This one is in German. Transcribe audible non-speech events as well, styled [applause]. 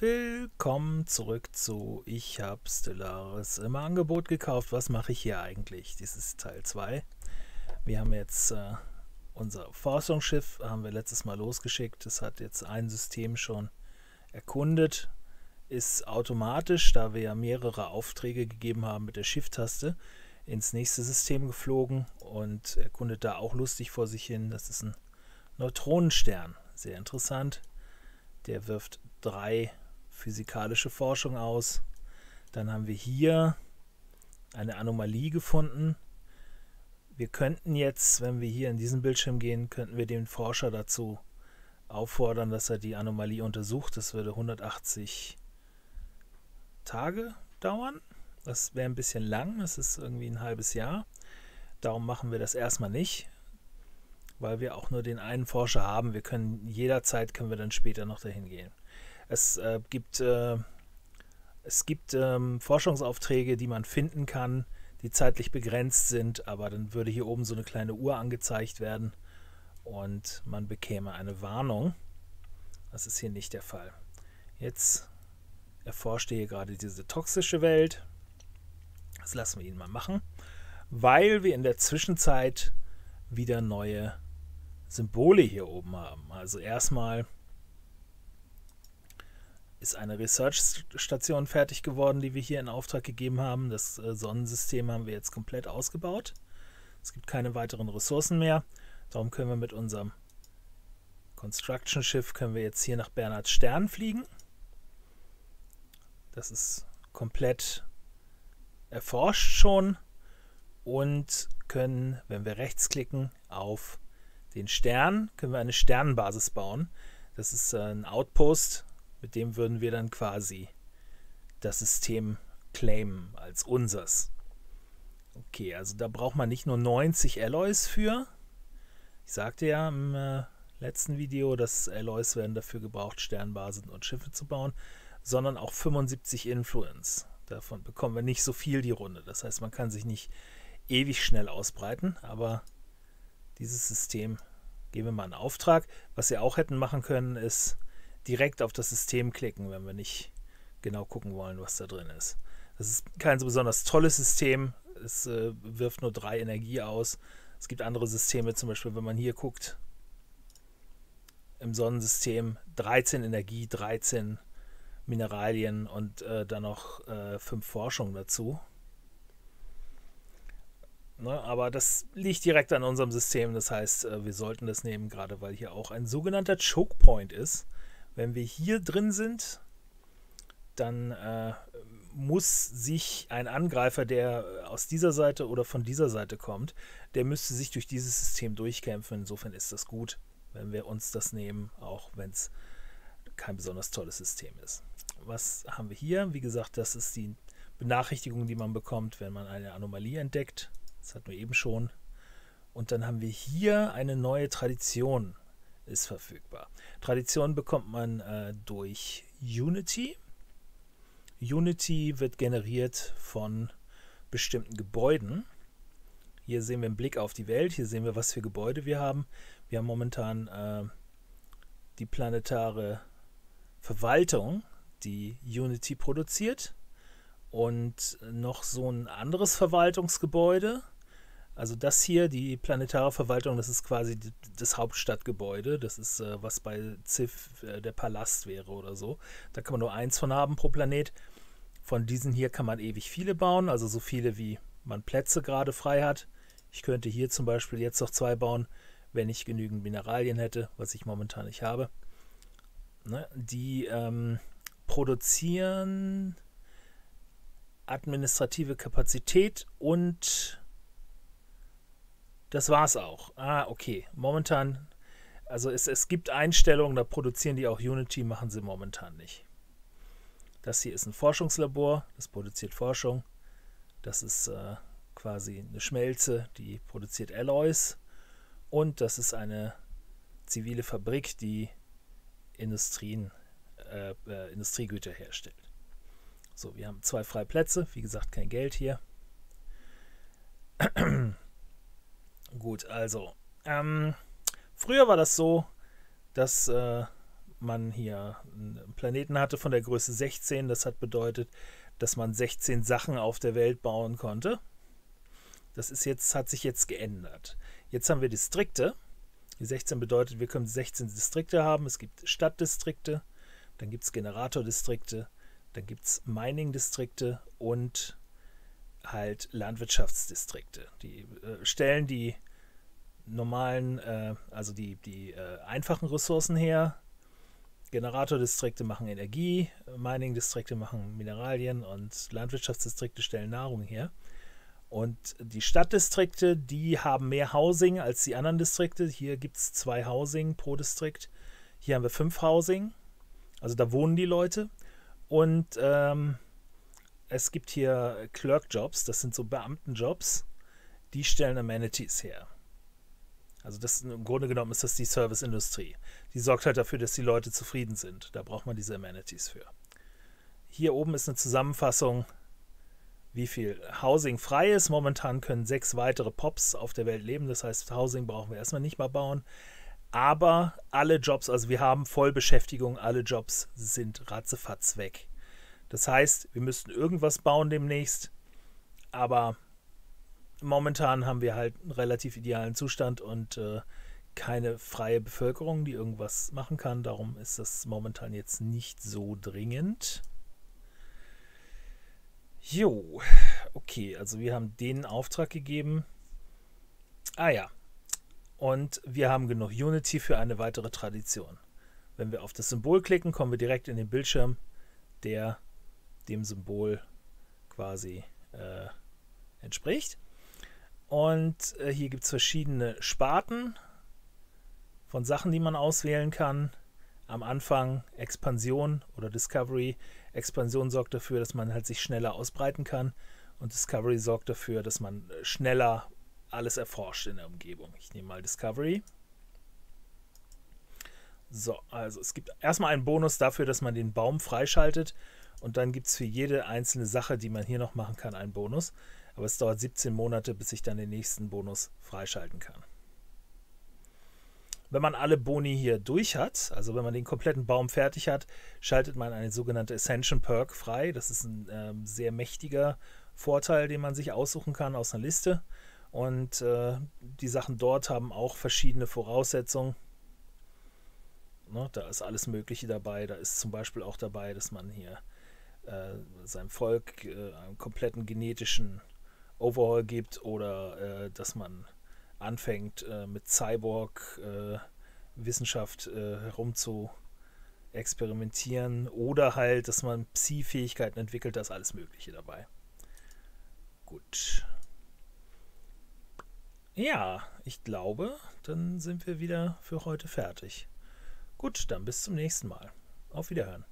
Willkommen zurück zu Ich habe Stellaris im Angebot gekauft. Was mache ich hier eigentlich? Dies ist Teil 2. Wir haben jetzt äh, unser Forschungsschiff, haben wir letztes Mal losgeschickt. Das hat jetzt ein System schon erkundet. Ist automatisch, da wir ja mehrere Aufträge gegeben haben mit der Shift-Taste, ins nächste System geflogen und erkundet da auch lustig vor sich hin. Das ist ein Neutronenstern. Sehr interessant. Der wirft drei physikalische Forschung aus. Dann haben wir hier eine Anomalie gefunden. Wir könnten jetzt, wenn wir hier in diesen Bildschirm gehen, könnten wir den Forscher dazu auffordern, dass er die Anomalie untersucht. Das würde 180 Tage dauern. Das wäre ein bisschen lang, das ist irgendwie ein halbes Jahr. Darum machen wir das erstmal nicht, weil wir auch nur den einen Forscher haben. Wir können jederzeit können wir dann später noch dahin gehen. Es äh, gibt, äh, es gibt ähm, Forschungsaufträge, die man finden kann, die zeitlich begrenzt sind, aber dann würde hier oben so eine kleine Uhr angezeigt werden und man bekäme eine Warnung. Das ist hier nicht der Fall. Jetzt erforscht er hier gerade diese toxische Welt. Das lassen wir ihn mal machen, weil wir in der Zwischenzeit wieder neue Symbole hier oben haben. Also erstmal ist eine Research-Station fertig geworden, die wir hier in Auftrag gegeben haben. Das äh, Sonnensystem haben wir jetzt komplett ausgebaut. Es gibt keine weiteren Ressourcen mehr. Darum können wir mit unserem Construction-Schiff können wir jetzt hier nach Bernhard Stern fliegen. Das ist komplett erforscht schon und können, wenn wir rechtsklicken auf den Stern, können wir eine Sternenbasis bauen. Das ist ein Outpost mit dem würden wir dann quasi das System claimen als unsers. Okay, also da braucht man nicht nur 90 Alloys für. Ich sagte ja im äh, letzten Video, dass Alloys werden dafür gebraucht, Sternbasen und Schiffe zu bauen, sondern auch 75 Influence. Davon bekommen wir nicht so viel die Runde. Das heißt, man kann sich nicht ewig schnell ausbreiten, aber dieses System geben wir mal einen Auftrag. Was wir auch hätten machen können, ist direkt auf das System klicken, wenn wir nicht genau gucken wollen, was da drin ist. Das ist kein so besonders tolles System. Es äh, wirft nur drei Energie aus. Es gibt andere Systeme, zum Beispiel, wenn man hier guckt, im Sonnensystem 13 Energie, 13 Mineralien und äh, dann noch äh, 5 Forschung dazu. Ne, aber das liegt direkt an unserem System. Das heißt, äh, wir sollten das nehmen, gerade weil hier auch ein sogenannter Choke Point ist. Wenn wir hier drin sind, dann äh, muss sich ein Angreifer, der aus dieser Seite oder von dieser Seite kommt, der müsste sich durch dieses System durchkämpfen. Insofern ist das gut, wenn wir uns das nehmen, auch wenn es kein besonders tolles System ist. Was haben wir hier? Wie gesagt, das ist die Benachrichtigung, die man bekommt, wenn man eine Anomalie entdeckt. Das hatten wir eben schon. Und dann haben wir hier eine neue Tradition ist verfügbar. Tradition bekommt man äh, durch Unity. Unity wird generiert von bestimmten Gebäuden. Hier sehen wir einen Blick auf die Welt. Hier sehen wir, was für Gebäude wir haben. Wir haben momentan äh, die planetare Verwaltung, die Unity produziert. Und noch so ein anderes Verwaltungsgebäude also das hier, die planetare Verwaltung, das ist quasi das Hauptstadtgebäude. Das ist, äh, was bei Civ äh, der Palast wäre oder so. Da kann man nur eins von haben pro Planet. Von diesen hier kann man ewig viele bauen, also so viele, wie man Plätze gerade frei hat. Ich könnte hier zum Beispiel jetzt noch zwei bauen, wenn ich genügend Mineralien hätte, was ich momentan nicht habe. Ne? Die ähm, produzieren administrative Kapazität und das war's auch. Ah, okay. Momentan, also es, es gibt Einstellungen, da produzieren die auch Unity, machen sie momentan nicht. Das hier ist ein Forschungslabor, das produziert Forschung. Das ist äh, quasi eine Schmelze, die produziert Alloys. Und das ist eine zivile Fabrik, die Industrien, äh, äh, Industriegüter herstellt. So, wir haben zwei freie Plätze, wie gesagt, kein Geld hier. [clears throat] Gut, also. Ähm, früher war das so, dass äh, man hier einen Planeten hatte von der Größe 16. Das hat bedeutet, dass man 16 Sachen auf der Welt bauen konnte. Das ist jetzt, hat sich jetzt geändert. Jetzt haben wir Distrikte. Die 16 bedeutet, wir können 16 Distrikte haben. Es gibt Stadtdistrikte, dann gibt es Generatordistrikte, dann gibt es Mining-Distrikte und halt Landwirtschaftsdistrikte. Die äh, stellen die normalen, äh, also die, die äh, einfachen Ressourcen her. Generatordistrikte machen Energie, Mining-Distrikte machen Mineralien und Landwirtschaftsdistrikte stellen Nahrung her. Und die Stadtdistrikte, die haben mehr Housing als die anderen Distrikte. Hier gibt es zwei Housing pro Distrikt. Hier haben wir fünf Housing. Also da wohnen die Leute. Und ähm, es gibt hier Clerk-Jobs, das sind so Beamtenjobs. Die stellen Amenities her. Also das im Grunde genommen ist das die Serviceindustrie. Die sorgt halt dafür, dass die Leute zufrieden sind. Da braucht man diese Amenities für. Hier oben ist eine Zusammenfassung wie viel Housing frei ist. Momentan können sechs weitere Pops auf der Welt leben. Das heißt, Housing brauchen wir erstmal nicht mal bauen. Aber alle Jobs, also wir haben Vollbeschäftigung, alle Jobs sind ratzefatz weg. Das heißt, wir müssten irgendwas bauen demnächst. Aber momentan haben wir halt einen relativ idealen Zustand und äh, keine freie Bevölkerung, die irgendwas machen kann. Darum ist das momentan jetzt nicht so dringend. Jo, okay, also wir haben den Auftrag gegeben. Ah ja, und wir haben genug Unity für eine weitere Tradition. Wenn wir auf das Symbol klicken, kommen wir direkt in den Bildschirm, der dem Symbol quasi äh, entspricht. Und äh, hier gibt es verschiedene Sparten von Sachen, die man auswählen kann. Am Anfang Expansion oder Discovery Expansion sorgt dafür, dass man halt sich schneller ausbreiten kann und Discovery sorgt dafür, dass man schneller alles erforscht in der Umgebung. Ich nehme mal Discovery. So, also es gibt erstmal einen Bonus dafür, dass man den Baum freischaltet und dann gibt es für jede einzelne Sache, die man hier noch machen kann, einen Bonus. Aber es dauert 17 Monate, bis ich dann den nächsten Bonus freischalten kann. Wenn man alle Boni hier durch hat, also wenn man den kompletten Baum fertig hat, schaltet man eine sogenannte Ascension Perk frei. Das ist ein äh, sehr mächtiger Vorteil, den man sich aussuchen kann aus einer Liste. Und äh, die Sachen dort haben auch verschiedene Voraussetzungen. Ne, da ist alles Mögliche dabei. Da ist zum Beispiel auch dabei, dass man hier äh, seinem Volk äh, einen kompletten genetischen Overhaul gibt oder äh, dass man anfängt äh, mit Cyborg äh, äh, herum zu experimentieren oder halt, dass man Psi-Fähigkeiten entwickelt, da ist alles Mögliche dabei. Gut. Ja, ich glaube, dann sind wir wieder für heute fertig. Gut, dann bis zum nächsten Mal. Auf Wiederhören.